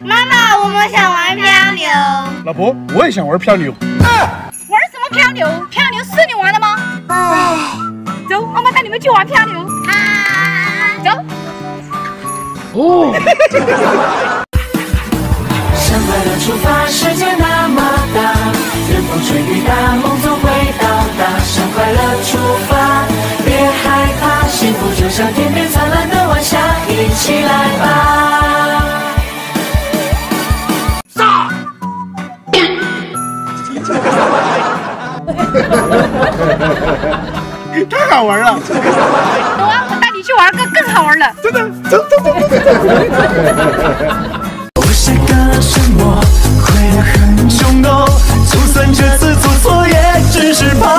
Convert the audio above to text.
妈妈，我们想玩漂流。老婆，我也想玩漂流。玩什么漂流？漂流是你玩的吗？啊，走，妈妈带你们去玩漂流。啊，走。哦。向快乐出发，世界那么大，任风吹雨打，梦总会到达。向快乐出发，别害怕，幸福就像天边灿烂的晚霞，一起来吧。太好玩了！走啊，我带你去玩个更好玩的。真的，走走走走走。很冲动，就算这次做错也只是怕。